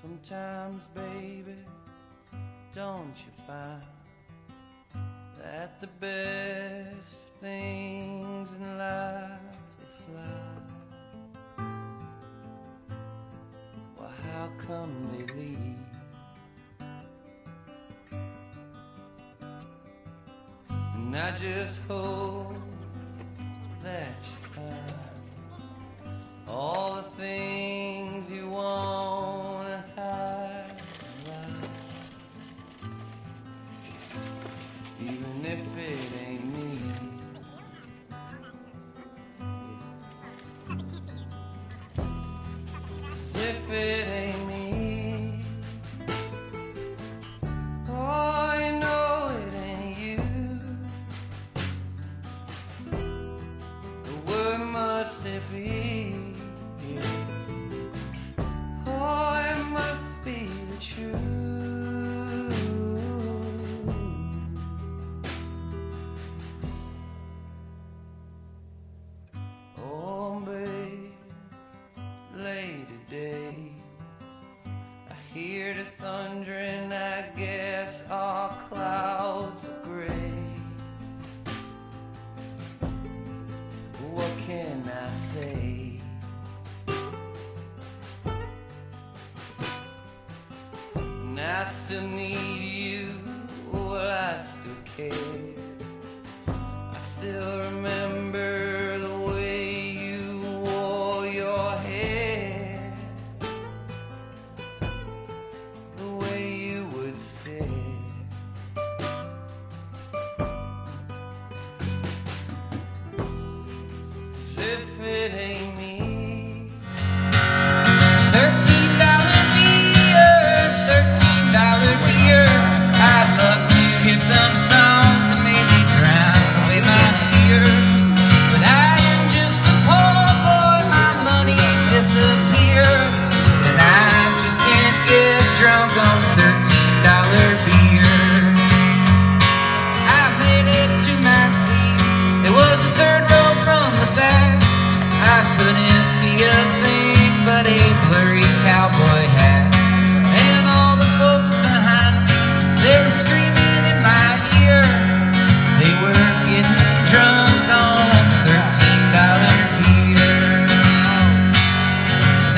Sometimes, baby, don't you find that the best things in life they fly? Well, how come they leave? And I just hope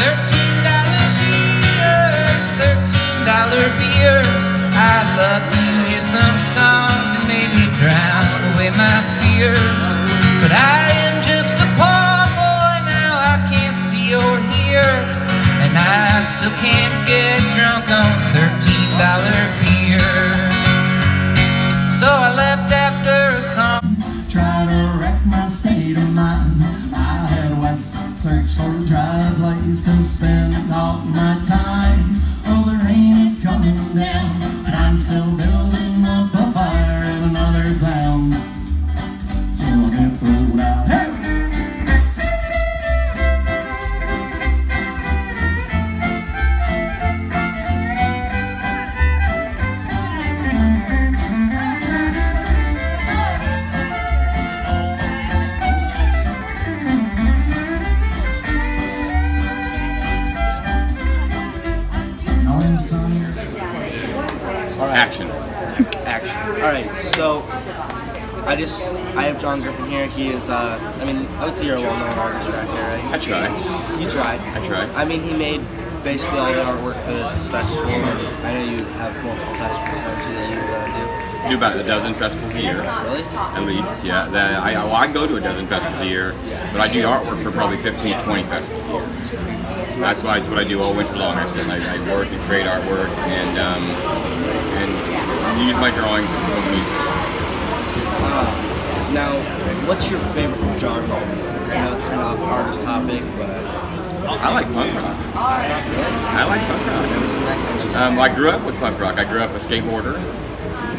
still can't see your near and I asked to can get drunk on thirteen dollar beers. So I left after a song. For a dry place to spend all my time. Oh, the rain is coming down, and I'm still building up right, so I just I have Jon Griffin here. He is uh, I mean I would say you're a well-known artist right here, right? I try. You tried. I tried. I mean he made basically all the artwork for this festival. I know you have multiple festivals you, that you uh, Do about a dozen festivals a year. Really? at least. Yeah. That I, well, I go to a dozen festivals a year, but I do artwork for probably 15 to 20 festivals a year. That's why it's what I do all winter long. I sit and I, I work and create artwork and um, and use my drawings to form music. Now, what's your favorite genre? I know it's kind of artist topic, but I like punk rock. I like punk rock. never seen that kind of shit. Um, I grew up with punk rock. I grew up a skateboarder.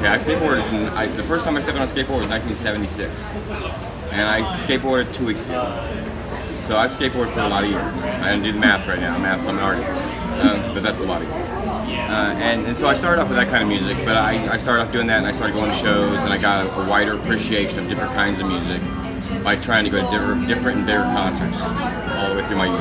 Yeah, I skateboarded. From, I, the first time I stepped on a skateboard was 1976, and I skateboarded two weeks ago. So I've skateboarded for a lot of years. I didn't do the math right now. Math, I'm an artist, um, but that's a lot of years. Uh, and, and so I started off with that kind of music, but I, I started off doing that, and I started going to shows, and I got a, a wider appreciation of different kinds of music by trying to go to different, different and bigger concerts all the way through my youth.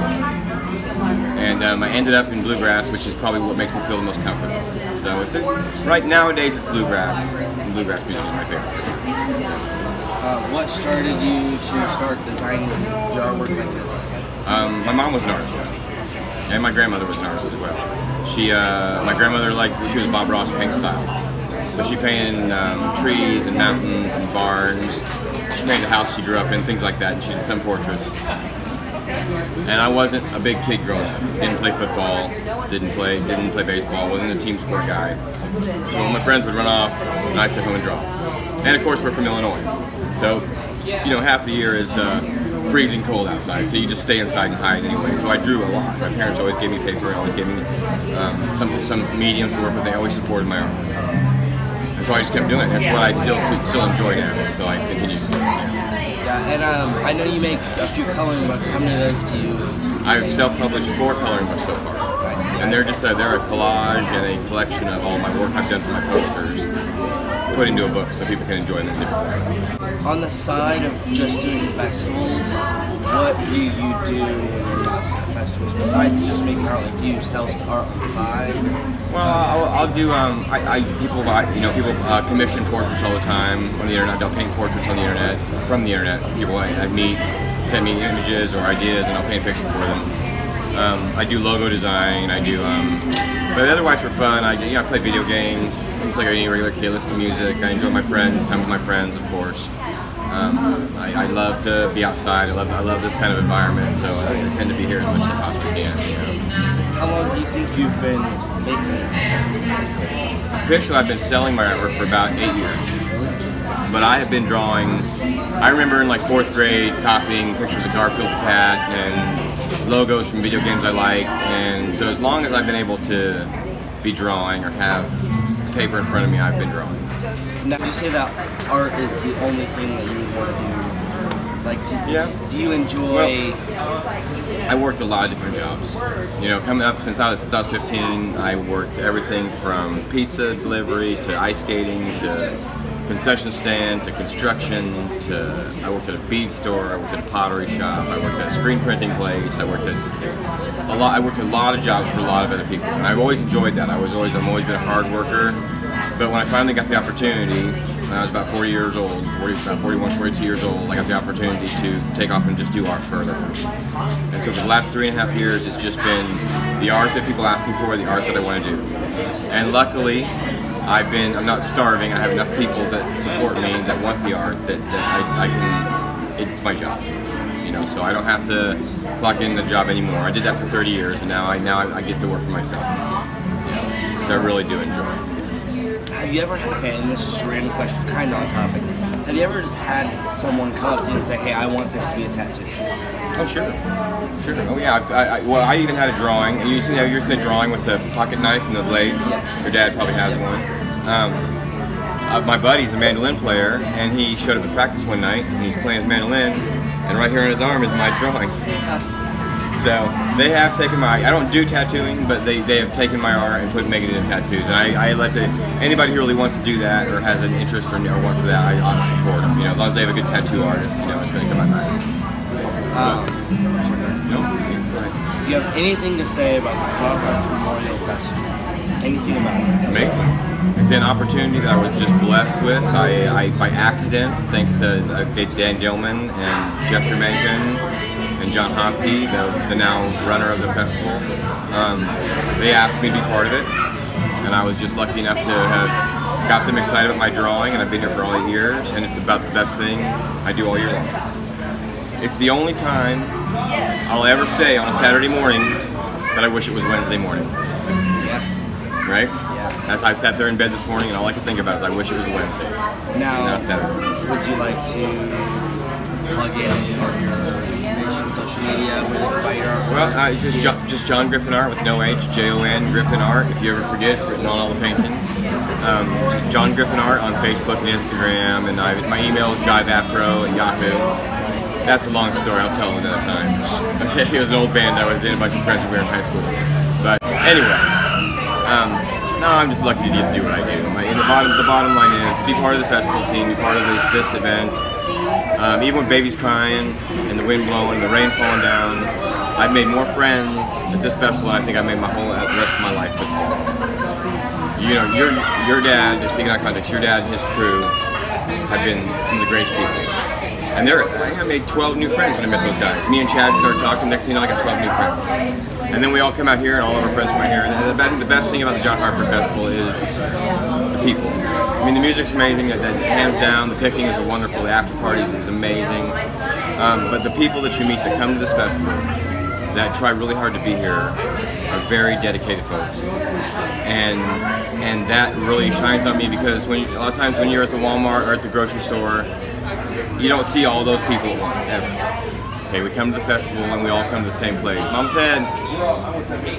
and um, I ended up in bluegrass, which is probably what makes me feel the most comfortable. So it's, it's right nowadays it's bluegrass. And bluegrass music is my favorite. Uh, what started you to start designing your artwork like this? Um, my mom was an artist, and my grandmother was an artist as well. She, uh, my grandmother, liked, she was Bob Ross paint style, so she painted um, trees and mountains and barns. She painted the house she grew up in, things like that, and she did some portraits. And I wasn't a big kid growing up. Didn't play football, didn't play, didn't play baseball, wasn't a team sport guy. So my friends would run off, and I'd sit home and draw. And of course, we're from Illinois, so you know half the year is uh, freezing cold outside, so you just stay inside and hide anyway. So I drew a lot. My parents always gave me paper, always gave me um, some some mediums to work with. They always supported my art. And so I just kept doing it. That's what I still still enjoy now. So I continue to do it. Yeah. Yeah, and um, I know you make a few coloring books. How many of those do you? I've self-published four coloring books so far, and they're just a, they're a collage and a collection of all my work I've done for my posters, put into a book so people can enjoy them in different ways. On the side of just doing festivals, what do you do when you're not at festivals? Besides just making art, like do you sell art on the side? Well, I'll, I'll do. Um, I, I people buy, you know, people uh, commission portraits all the time on the internet. They'll paint portraits on the internet from the internet. People I, I meet send me images or ideas, and I'll paint a picture for them. Um, I do logo design. I do. Um, but otherwise, for fun, I you know I play video games. Things like any regular kid. Listen to music. I enjoy my friends. Time with my friends, of course. Um, I, I love to be outside. I love I love this kind of environment. So I, tend to be here as much as I possibly can. You know. How long do you think you've been making? Officially, I've been selling my artwork for about eight years. But I have been drawing. I remember in like fourth grade copying pictures of Garfield the cat and logos from video games I like. And so as long as I've been able to be drawing or have paper in front of me, I've been drawing. Now, you say that art is the only thing that you want to do? Like, do, Yeah. do you enjoy? I worked a lot of different jobs. You know, coming up since I was since I was 15, I worked everything from pizza delivery to ice skating to concession stand to construction to I worked at a bead store. I worked at a pottery shop. I worked at a screen printing place. I worked at a lot. I worked a lot of jobs for a lot of other people, and I've always enjoyed that. I was always I've always been a hard worker. But when I finally got the opportunity, when I was about 40 years old, 40, about 41, 42 years old, I got the opportunity to take off and just do art further. And so for the last three and a half years, it's just been the art that people ask me for, the art that I want to do. And luckily, I've been, I'm not starving. I have enough people that support me, that want the art, that, that I, I can, it's my job. You know, so I don't have to clock in the job anymore. I did that for 30 years, and now I now I, I get to work for myself. Yeah, which I really do enjoy. It. Have you ever had? Okay, and this is a random question, kind of on topic. Have you ever just had someone come up to you and say, "Hey, I want this to be a tattoo"? Oh sure, sure. Oh yeah. I, I, well, I even had a drawing. You see, you're the drawing with the pocket knife and the blades. Your dad probably has one. Um, uh, my buddy's a mandolin player, and he showed up at practice one night, and he's playing his mandolin, and right here on his arm is my drawing. So they have taken my. I don't do tattooing, but they, they have taken my art and put making it into tattoos. And I, I let the anybody who really wants to do that or has an interest or, or want for that, I ought to support them. You know, as long as they have a good tattoo artist, you know, it's going to come out nice. Um, No, right. do you have anything to say about the Hartford Memorial Festival? Anything about it? amazing. It's an opportunity that I was just blessed with. I, I by accident, thanks to uh, Dan Gilman and Jeffrey Mencken and John Hansey, the, the now runner of the festival. Um, they asked me to be part of it, and I was just lucky enough to have got them excited about my drawing, and I've been here for all eight years, and it's about the best thing I do all year long. It's the only time I'll ever say on a Saturday morning that I wish it was Wednesday morning. Right? Yeah. As I sat there in bed this morning, and all I could think about is I wish it was Wednesday. Now, Not Saturday. would you like to plug in your information, social media, where they can buy your artwork? Well, uh, it's just Jon, just Jon Griffin Art with no H, J O N Griffin Art. If you ever forget, it's written on all the paintings. Um, Jon Griffin Art on Facebook and Instagram, and I, my email is jiveafro at Yahoo. That's a long story. I'll tell it another time. Okay, it was an old band I was in. A bunch of friends we were in high school. But anyway, um, no, I'm just lucky to get to do what I do. My, the bottom, the bottom line is be part of the festival scene, be part of this this event. Um, even when baby's crying and the wind blowing, the rain falling down, I've made more friends at this festival I think I made my whole the rest of my life. But you know, your your dad, just speaking out of context, your dad and his crew have been some of the greatest people. And they're, I made 12 new friends when I met those guys. Me and Chad started talking. Next thing you know, I got 12 new friends. And then we all come out here, and all of our friends come out here. And the the best thing about the John Hartford Festival is the people. I mean, the music's amazing, that, hands down. The picking is wonderful. The after parties is amazing. Um, but the people that you meet that come to this festival, that try really hard to be here, are very dedicated folks. And and that really shines on me because when a lot of times when you're at the Walmart or at the grocery store, you don't see all those people at once ever. Okay, we come to the festival and we all come to the same place. Mom said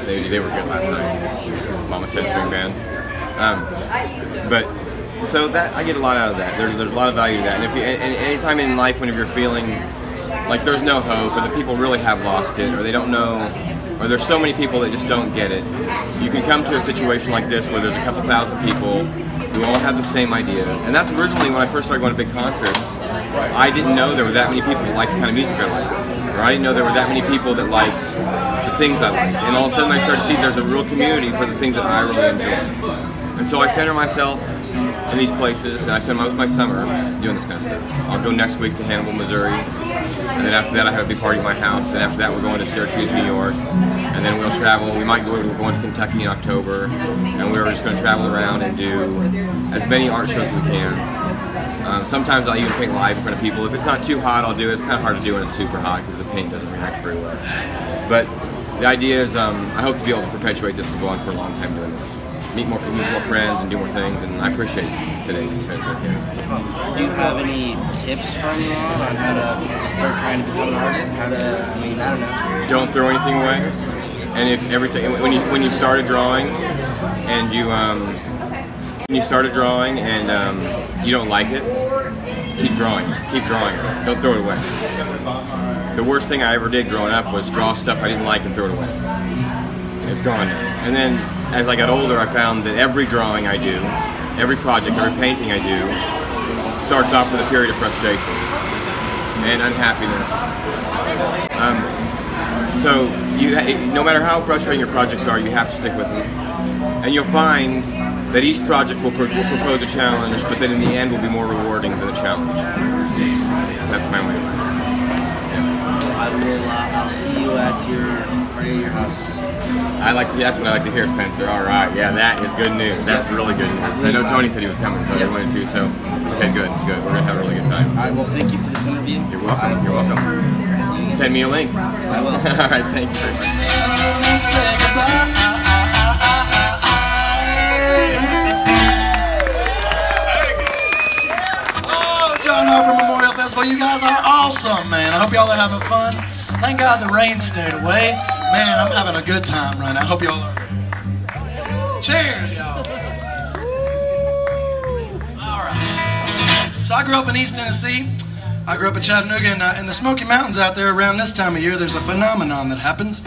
they, they were good last night. Mama said string band. Um, but so that I get a lot out of that. There's, there's a lot of value to that. And if you, and anytime in life, whenever you're feeling like there's no hope, or the people really have lost it, or they don't know, or there's so many people that just don't get it, you can come to a situation like this where there's a couple thousand people who all have the same ideas. And that's originally when I first started going to big concerts. I didn't know there were that many people that liked the kind of music I liked, or I didn't know there were that many people that liked the things I liked. And all of a sudden, I started to see there's a real community for the things that I really enjoy. And so I center myself in these places, and I spend most of my summer doing this kind of stuff. I'll go next week to Hannibal, Missouri, and then after that I have a big party at my house, and after that we're going to Syracuse, New York, and then we'll travel. We might go. We're going to Kentucky in October, and we're just going to travel around and do as many art shows as we can. Um, sometimes I'll even paint live in front of people. If it's not too hot, I'll do it. It's kind of hard to do when it's super hot because the paint doesn't react very well. But the idea is um, I hope to be able to perpetuate this and go on for a long time doing this. Meet more, meet more friends and do more things, and I appreciate today. Yeah. Do you have any tips for anyone on how to start trying to become an artist? How to, I mean, I don't know. Don't throw anything away. And if every time when you when you started drawing, and you um, when you started drawing and um, you don't like it, keep drawing. Keep drawing. Don't throw it away. The worst thing I ever did growing up was draw stuff I didn't like and throw it away. It's gone. And then as I got older, I found that every drawing I do, every project, every painting I do, starts off with a period of frustration and unhappiness. Um, so you, no matter how frustrating your projects are, you have to stick with them, and you'll find that each project will, pro- will propose a challenge, but that in the end will be more rewarding than the challenge. That's my way of life. I will. Uh, I'll see you at your party at your house. I like that's what I like to hear, Spencer. All right, yeah, that is good news. That's really good news. I know Tony said he was coming, so he wanted to. So, okay, good, good. We're gonna have a really good time. All right. Well, thank you for this interview. You're welcome. You're welcome. Send me a link. I will. All right, thank you Hartford Memorial Festival, you guys are awesome, man. I hope y'all are having fun. Thank God the rain stayed away. Man, I'm having a good time right now. I hope y'all are. Cheers, y'all. All right. So I grew up in East Tennessee. I grew up in Chattanooga, and uh, in the Smoky Mountains out there around this time of year, there's a phenomenon that happens.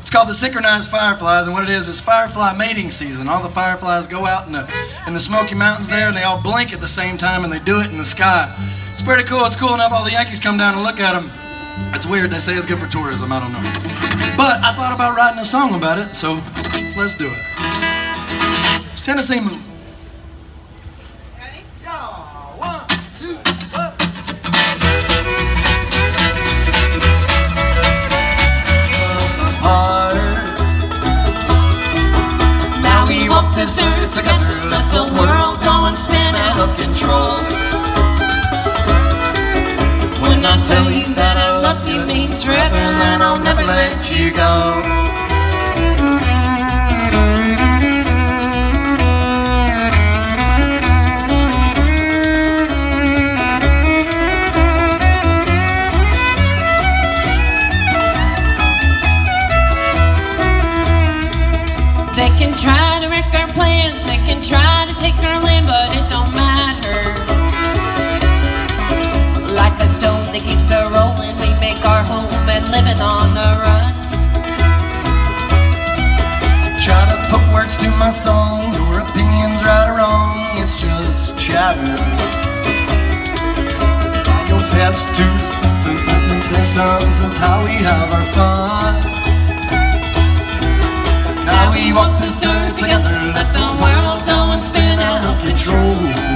It's called the synchronized fireflies, and what it is is firefly mating season. All the fireflies go out in the in the Smoky Mountains there, and they all blink at the same time, and they do it in the sky. It's pretty cool. It's cool enough. All the Yankees come down and look at them. It's weird. They say it's good for tourism. I don't know, but I thought about writing a song about it, so let's do it. Tennessee Moon. Now we walk this earth together, let the world go and spin out of control. When I tell you that I love you means forever, then I'll never let you go. my song. Your opinion's right or wrong, it's just chatter. By your past to something open questions is how we have our fun. Now we walk this earth together, let the world go and spin out of control.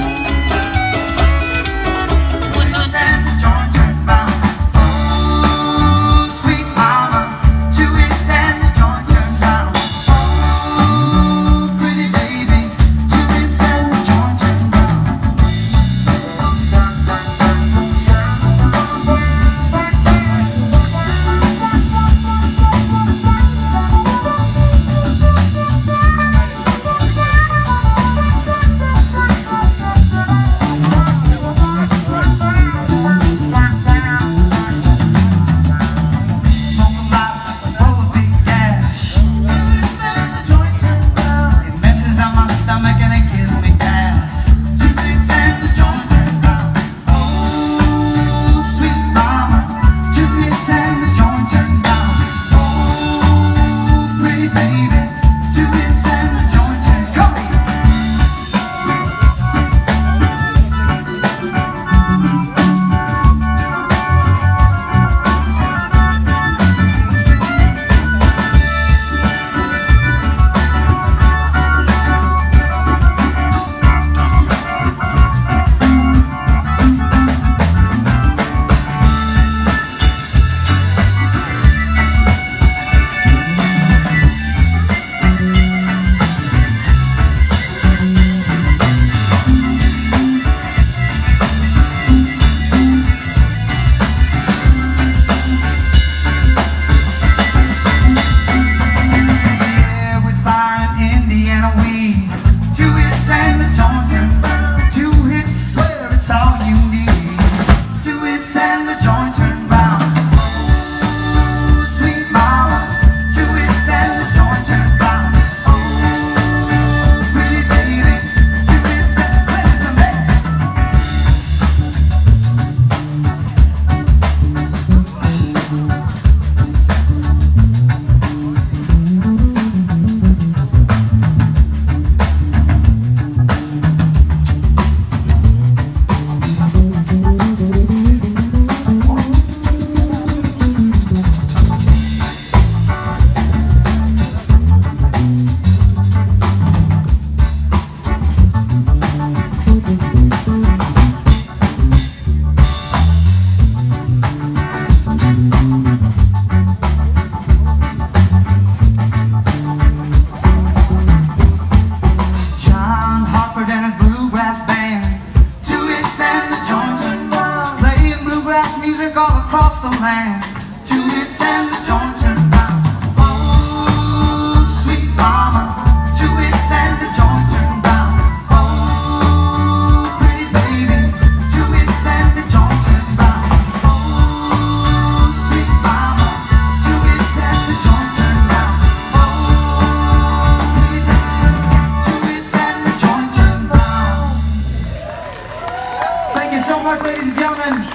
much, ladies and gentlemen.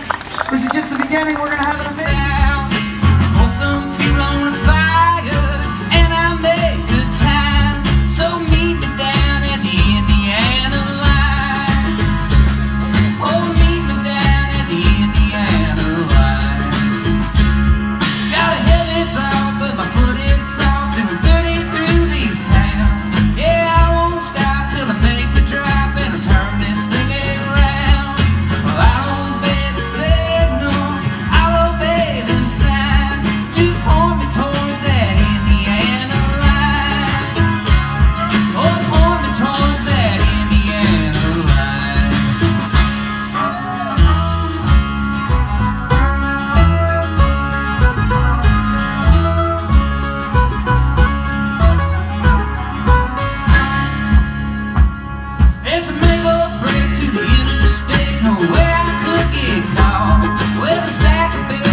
This is just the beginning. We're going to have an amazing... It's a make break to the universe, no way I could get caught with a stack of bills.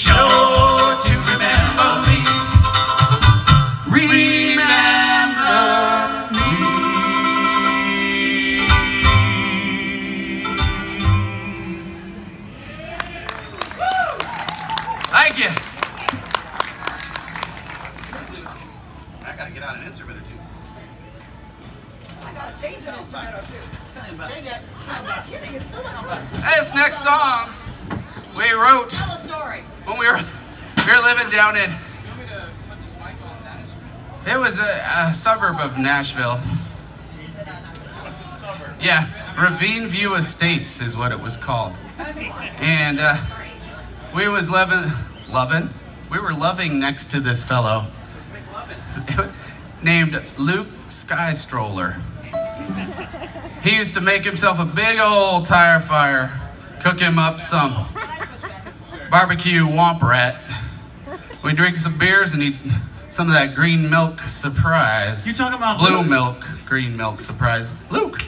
Sure to remember me. Remember me. Thank you. I gotta get on an instrument or two. This next song we wrote when we were down in. It was a, a suburb of Nashville. Yeah, Ravine View Estates is what it was called. And uh, we was living, loving. We were loving next to this fellow named Luke Sky Stroller. He used to make himself a big old tire fire cook him up some barbecue womp rat. We drink some beers and eat some of that green milk surprise. You talking about blue Luke? milk, green milk surprise? Luke,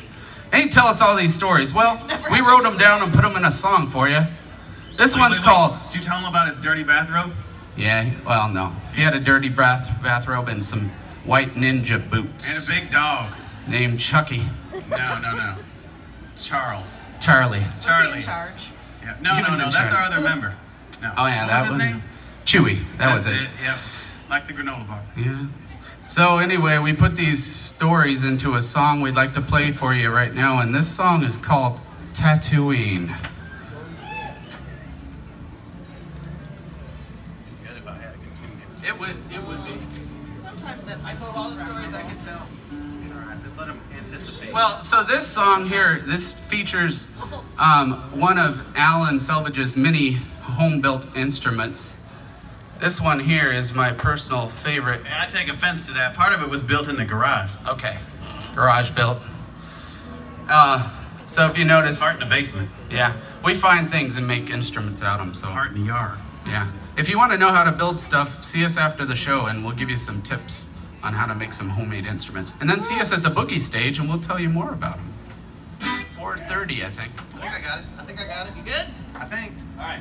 ain't tell us all these stories. Well, we wrote them down and put them in a song for you. This Wait, one's wait, wait. called. Did you tell him about his dirty bathrobe? Yeah, well, no. He had a dirty bath bathrobe and some white ninja boots. And a big dog. Named Chucky. No, no, no. Charles. Charlie. Charlie. charge? Yeah. No, He no, no. That's charge. our other member. No. Oh yeah, what that was his was name? Chewy. That That's was it. Yep. Like the granola bar. Yeah. So anyway, we put these stories into a song we'd like to play for you right now, and this song is called Tatooine. Good if I had a good tune. It's It would. It would be. Sometimes that's. I told all the stories I could tell. all right. Just let him anticipate. Well, so this song here, this features um, one of Alan Selvage's many home-built instruments. This one here is my personal favorite. Yeah, I take offense to that. Part of it was built in the garage. Okay, garage built. Uh, so if you notice, Part in the basement. yeah, we find things and make instruments out of them. So Part in the yard. yeah, if you want to know how to build stuff, see us after the show, and we'll give you some tips on how to make some homemade instruments. And then see us at the boogie stage, and we'll tell you more about them. 4:30, I think. I think I got it. I think I got it. You good? I think. All right.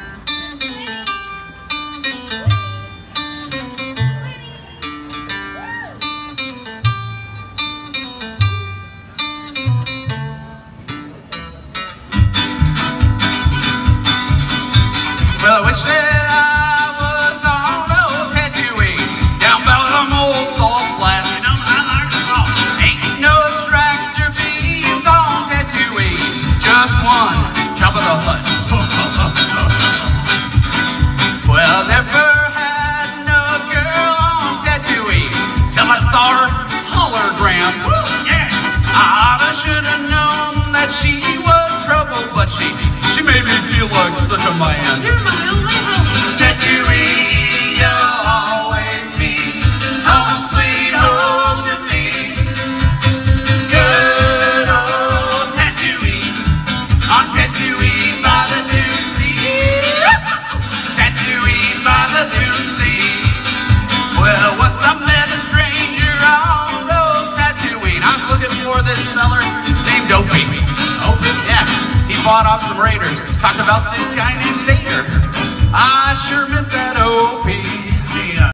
such a Raiders Talk about this guy named Vader. I sure miss